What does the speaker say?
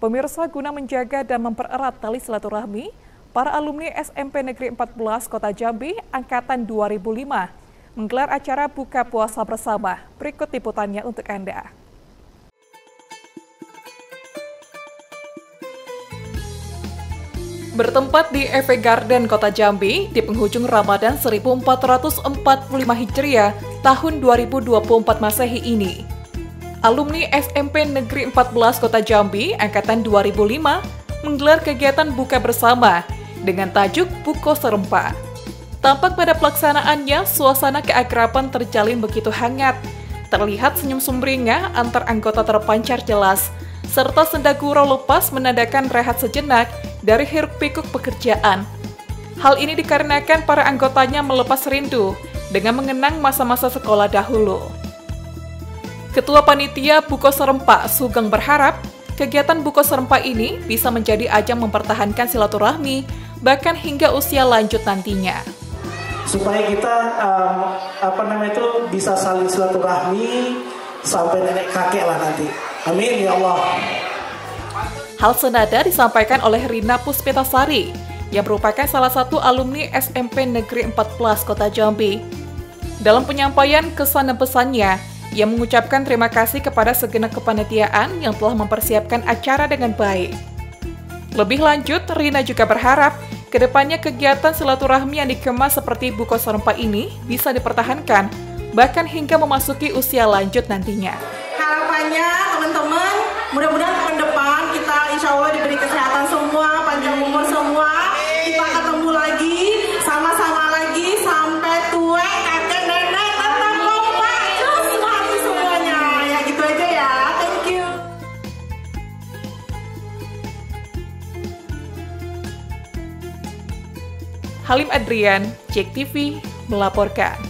Pemirsa guna menjaga dan mempererat tali silaturahmi, para alumni SMP Negeri 14 Kota Jambi Angkatan 2005 menggelar acara buka puasa bersama. Berikut liputannya untuk Anda. Bertempat di EV Garden Kota Jambi di penghujung Ramadan 1445 Hijriah tahun 2024 Masehi ini, alumni SMP Negeri 14 Kota Jambi angkatan 2005 menggelar kegiatan buka bersama dengan tajuk Buko Serempa. Tampak pada pelaksanaannya, suasana keakraban terjalin begitu hangat. Terlihat senyum sumringah antar anggota terpancar jelas, serta senda gurau lepas menandakan rehat sejenak dari hiruk pikuk pekerjaan. Hal ini dikarenakan para anggotanya melepas rindu dengan mengenang masa-masa sekolah dahulu. Ketua Panitia Buko Serempak Sugeng berharap kegiatan Buko Serempak ini bisa menjadi ajang mempertahankan silaturahmi bahkan hingga usia lanjut nantinya. Supaya kita um, apa namanya itu bisa saling silaturahmi sampai nenek kakek lah nanti. Amin ya Allah. Hal senada disampaikan oleh Rina Puspitasari yang merupakan salah satu alumni SMP Negeri 14 Kota Jambi. Dalam penyampaian kesan dan pesannya, ia mengucapkan terima kasih kepada segenap kepanitiaan yang telah mempersiapkan acara dengan baik. Lebih lanjut, Rina juga berharap ke depannya kegiatan silaturahmi yang dikemas seperti buku serempak ini bisa dipertahankan, bahkan hingga memasuki usia lanjut nantinya. Harapannya teman-teman, mudah-mudahan tahun depan kita insya Allah diberi kesehatan Halim Adrian, Cek TV, melaporkan.